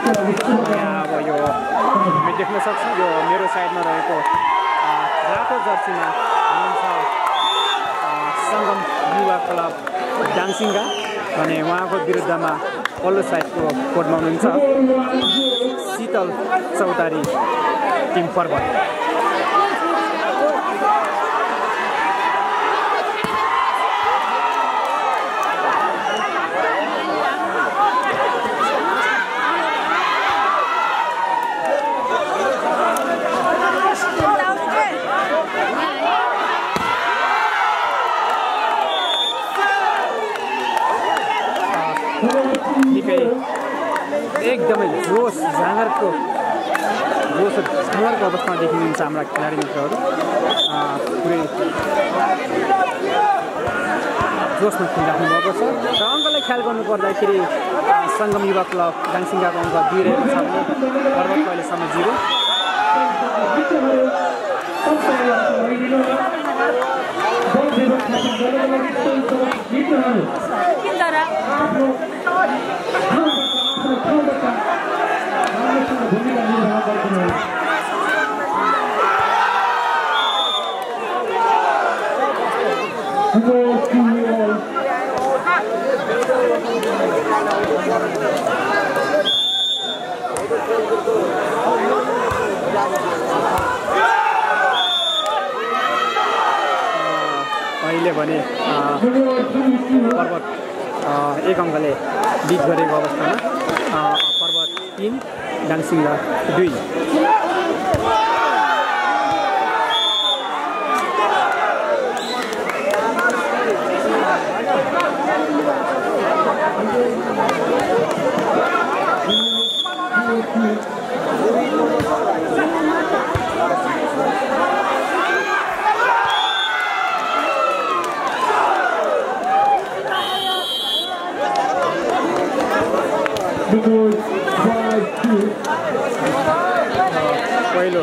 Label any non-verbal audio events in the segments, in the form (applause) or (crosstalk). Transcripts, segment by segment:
यहाँ अब यो हामी देख्न सक्छौँ यो मेरो साइडमा रहेको रातो जर्सीमा हुनुहुन्छ सङ्गम युवा क्लब डाङसिङ्गा भने उहाँको विरुद्धमा पल्लो साइडको कोर्टमा हुनुहुन्छ शीतल चौतारी टिम पर्वत निकै एकदमै जोस जाँगरको जोस जाँगरको अवस्थामा देखिनुहुन्छ हाम्रा खेलाडी मित्रहरू। पुरै जोसमा खेलिराख्नु भएको छ। र अङ्कलाई ख्याल गर्नु पर्दाखेरि सङ्गम युवा क्लब दाङसिङ्गाको अङ्क दुई रहेको छ भने अहिलेसम्म जिरो अहिले भने पर्वत एक अङ्कले बिट गरेको अवस्थामा अ, पर्वत तिन डाङसिङ्गा दुई पहिलो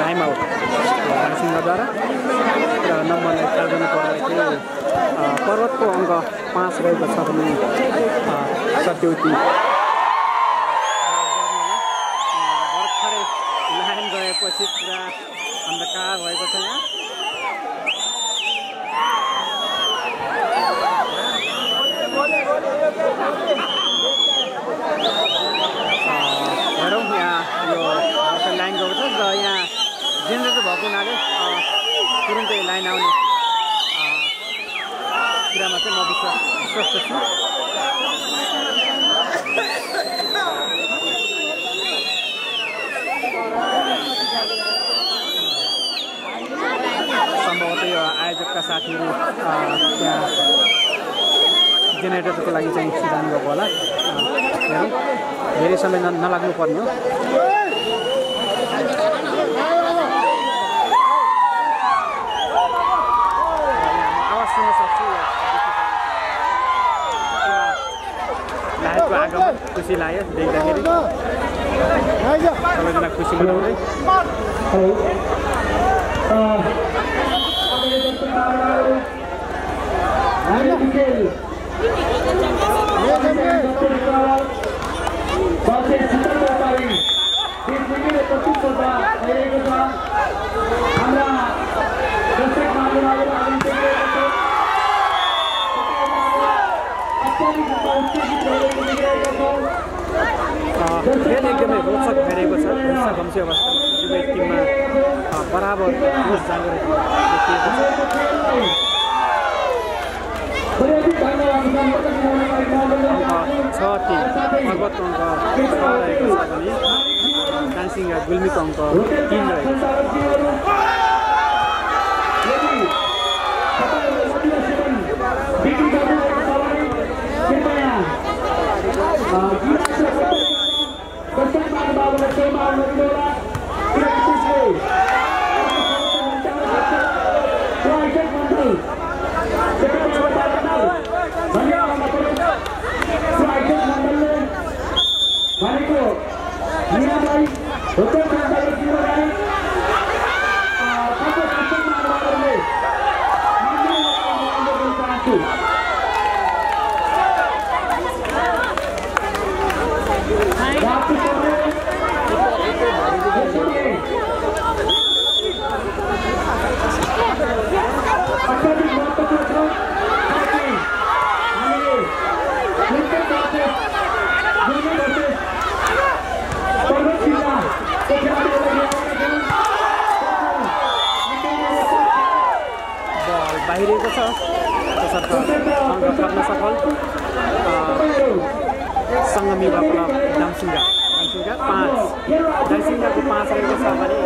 टाइम आउट दाङसिङ्गाद्वारा र नम्बरलाई ख्याल गर्नु पर्दाखेरि अ, पर्वतको अङ्क पाँच रहेको छ भने सत्यवती। भर्खरै लाइन गएपछि पुरा अन्धकार भएको छ यहाँ। हेरौँ यहाँ यो लाइन गएको छ र यहाँ जेनेरेटर भएको हुनाले तुरुन्तै लाइन आउने चाहिँ म विश्वास विश्वस्त छु आयोजकका साथीहरू त्यहाँ जेनेरेटरको लागि चाहिँ जानुभएको होला। धेरै समय न नलाग्नु पर्ने हो। खुशी लाए देख्दाखेरि सबैजना खुसी मनाउँ है Thank you. खेल एकदमै रोचक भइरहेको छ घुम्सा घम्सी अवस्थामा दुवै टिममा बराबर जोस जाँगर देखिएको छ अङ्क छ टिम अङ्क रहेको छ भने डान्सिङ गुल्मीको अङ्क तिन रहेको छ queimar no meu. सफल सङ्गमी बाबा दामसिङ्गा दामसिङ्गा पाँच। दामसिङ्गाको पाँच रहेको छ भने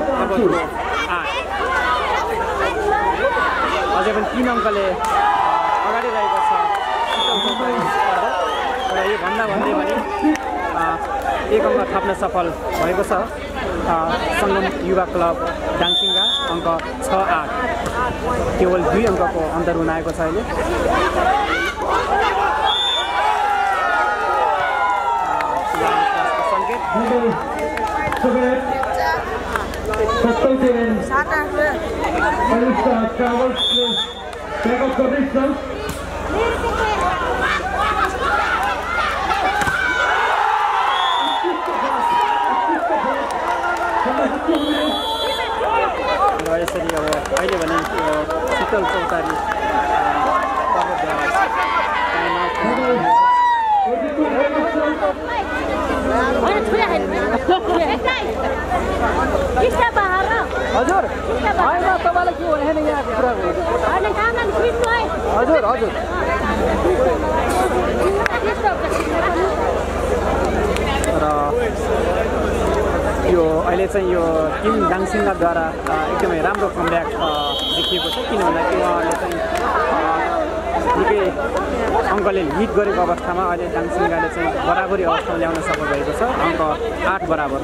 आठ। अझै पनि तिन अङ्कले अगाडि रहेको छ। र यो भन्दा भन्दै पनि एक अङ्क थाप्न सफल भएको छ। सङ्गम युवा क्लब डान्सिङ्गा अङ्क छ आठ। केवल दुई अङ्कको अन्तर हुन आएको छ अहिले। यसरी अब अहिले भने शीतल चौतारी हजुर। होइन तपाईँलाई के भने नि यहाँ कुरा हजुर हजुर। र यो अहिले चाहिँ यो किम दाङसिङ्गाद्वारा अ, एकदमै राम्रो कमब्याक देखिएको छ। किन भन्दाखेरि उहाँहरूले चाहिँ निकै अङ्कले लिड गरेको अवस्थामा अहिले दाङसिङ्गाले चाहिँ बराबरी अवस्थामा ल्याउन सफल भएको छ अङ्क आठ बराबर।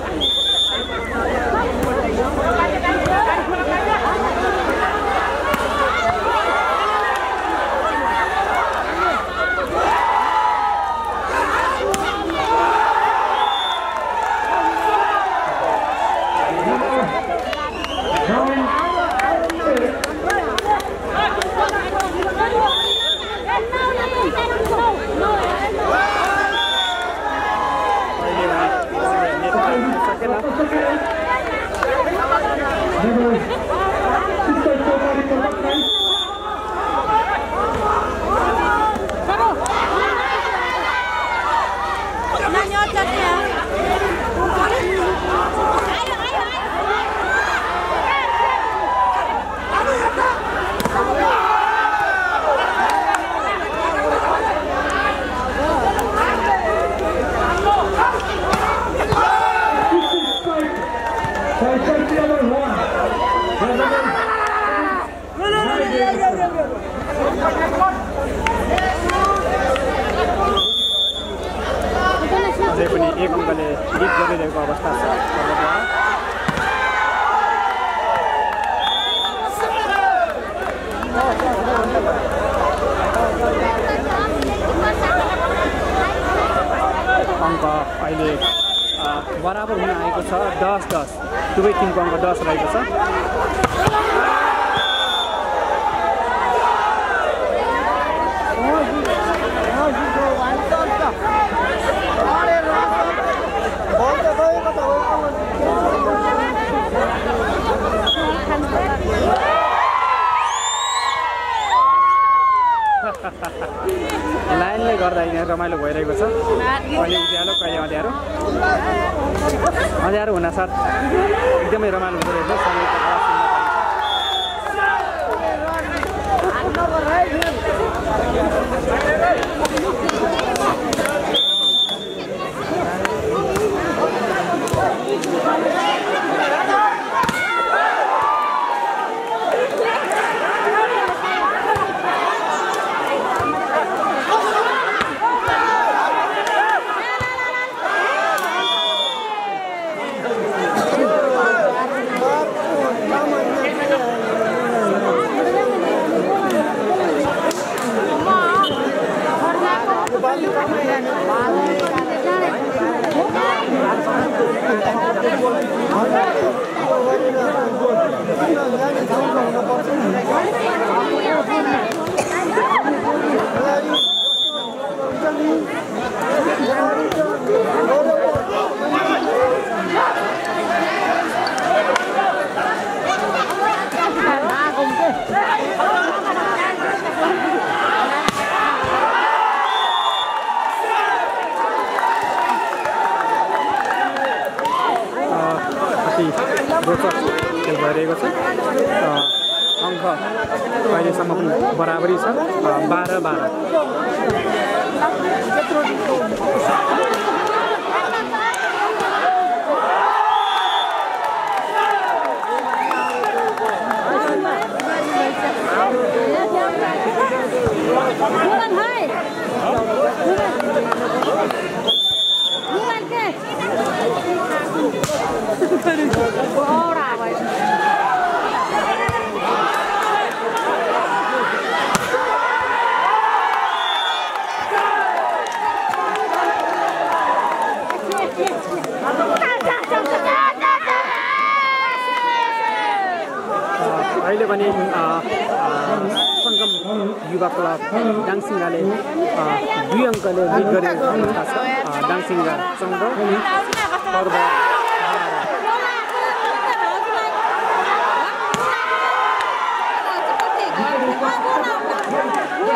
पनि एक अङ्कले लिड गरिरहेको अवस्था छ अङ्क अहिले बराबर हुन आएको छ दस दस। दुवै टिमको अङ्क दस रहेको छ। (laughs) लाइनले गर्दा यहाँ रमाइलो भइरहेको छ। कहिले उज्यालो कहिले अँध्यारो? अँध्यारो हुनासाथ एकदमै रमाइलो हुँदो रहेछ रोचक खेल भइरहेको छ। अङ्क अहिलेसम्म पनि बराबरी छ। बाह्र बाह्र। बाह्र अहिले पनि अ, अ, सङ्गम युवा क्लब डाङसिङ्गाले दुई अङ्कले लिड गरेको छ। अ, डाङसिङ्गासँग पर्व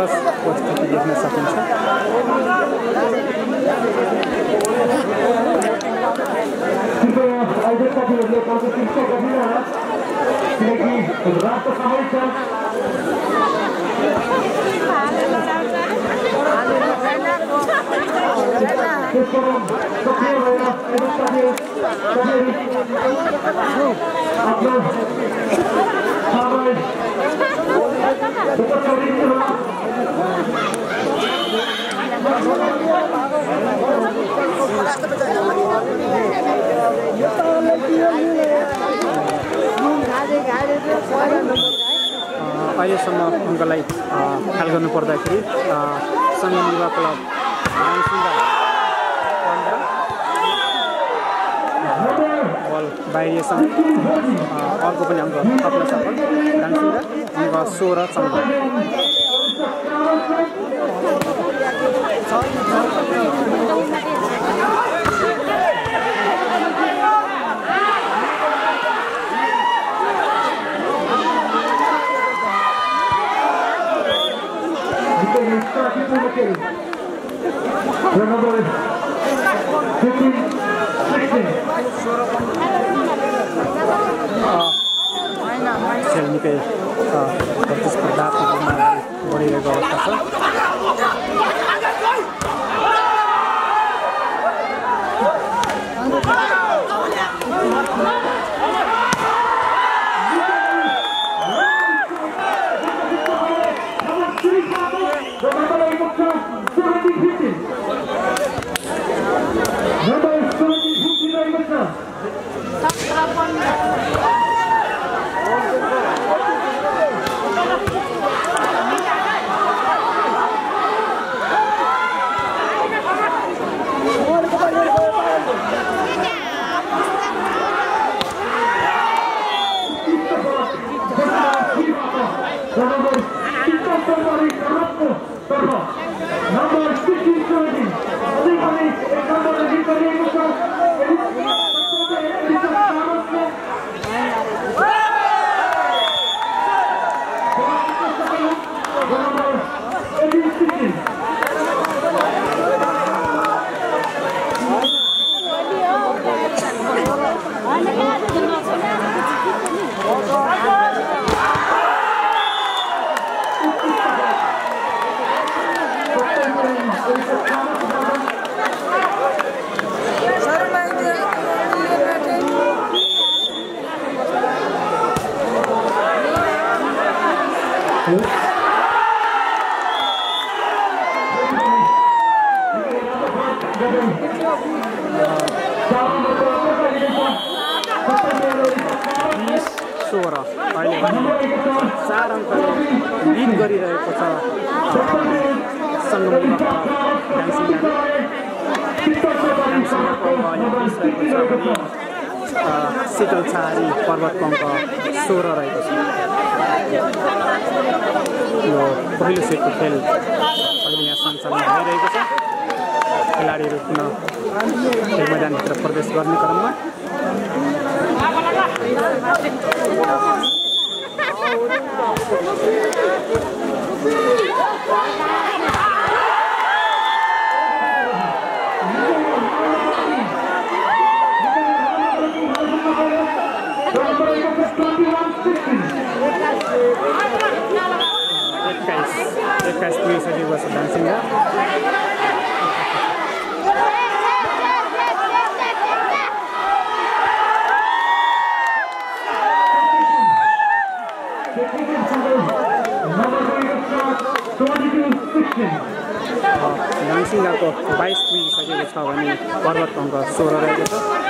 खस उपस्थिति देख्न सकिन्छ किनकि रातको समय छ त्यसको सक्रिय भएर अ, सङ्गम युवा क्लब बल अ, अर्को पनि अङ्क थप्न सफल डाङसिङ्गा अङ्क सोह्र सङ्घ Oops. स्वरा अहिले सारङ्गले गीत गरिरहेको छ सङ्गममा डान्सिङ डान्सिङ अहिले बिस रहेको छ छहारी पर्वतको अङ्क सोह्र रहेको छ। यो पहिलो सेटको खेल अहिले यहाँ सञ्चालन भइरहेको छ। खेलाडीहरू पुनः खेल मैदानभित्र प्रवेश गर्ने क्रममा। (laughs) एक्काइस एक्काइस पुगिसकेको छ डान्सिङमा डान्सिङको बाइस पुगिसकेको छ भने पर्वत अङ्क सोह्र रहेको छ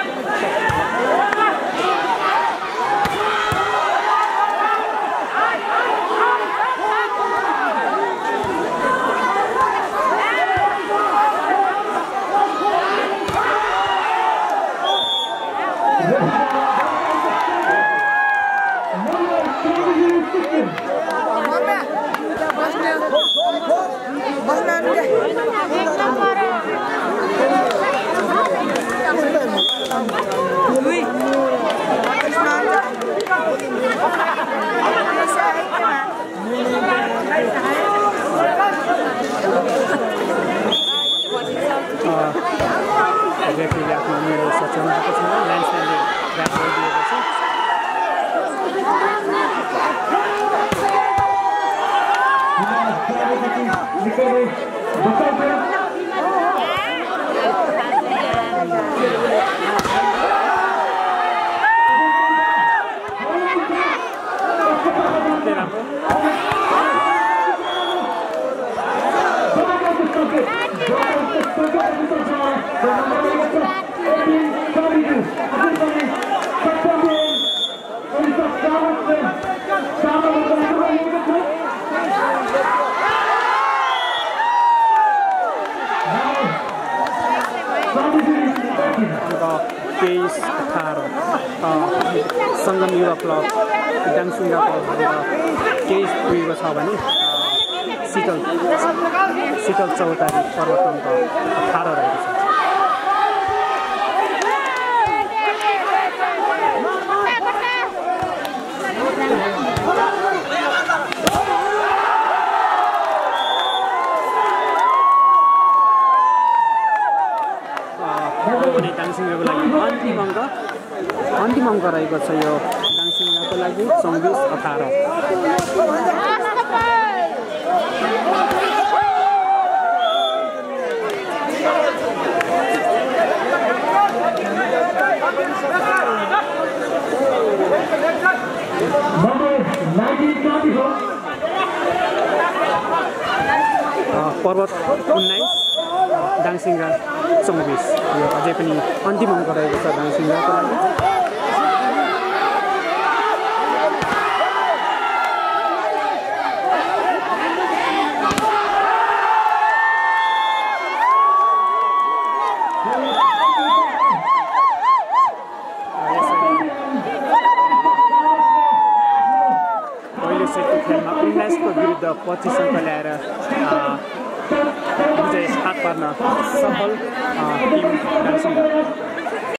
रहेको छ यो दाङसिङको लागि चौबिस अठार। पर्वत उन्नाइस दाङसिङ्गा चौबिस। यो अझै पनि अन्तिम अङ्क रहेको छ दाङसिङ्गाको लागि यसरी पहिलो सेटको खेलमा उन्नाइसको विरुद्ध पच्चिस अङ्क ल्याएर हात पार्न सफल टिम